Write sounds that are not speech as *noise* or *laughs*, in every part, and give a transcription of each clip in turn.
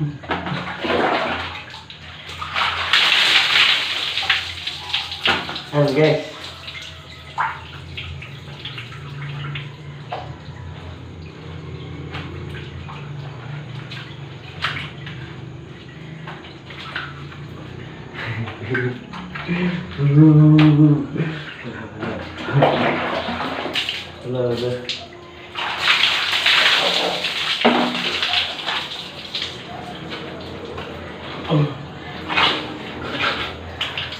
Ayan guys. *laughs* Wala,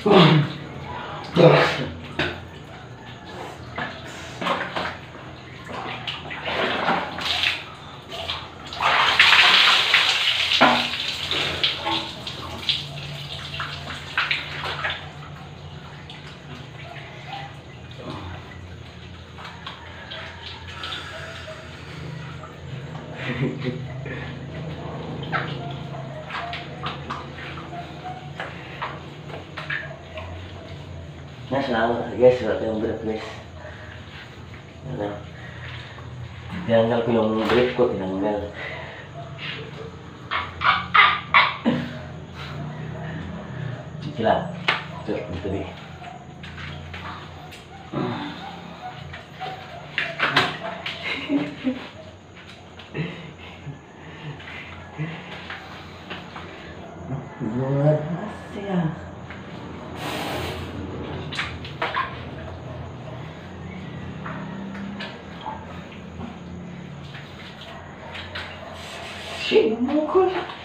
wala. Nah selalu guys kalau yang berat guys. Nah, jangan kalau yang berat kok. Cicilan, tuh itu. Thank you. 你不过来。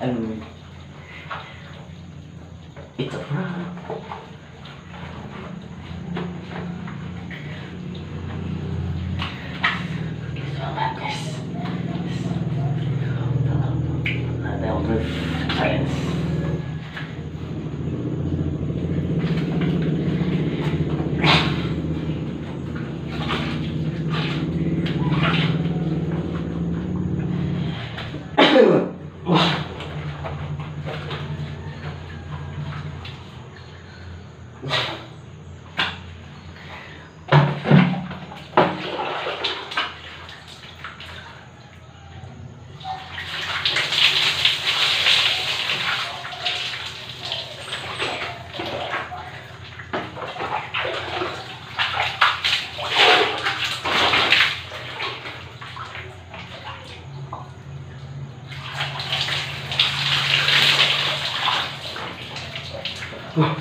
Ano? It's a prank. Oh.